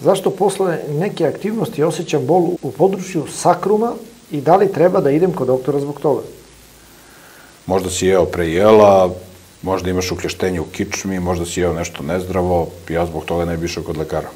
Zašto posle neke aktivnosti osjećam bol u području sakruma i da li treba da idem kod doktora zbog toga? Možda si jeo prejela, možda imaš uklještenje u kičmi, možda si jeo nešto nezdravo, ja zbog toga ne bi išao kod lekara.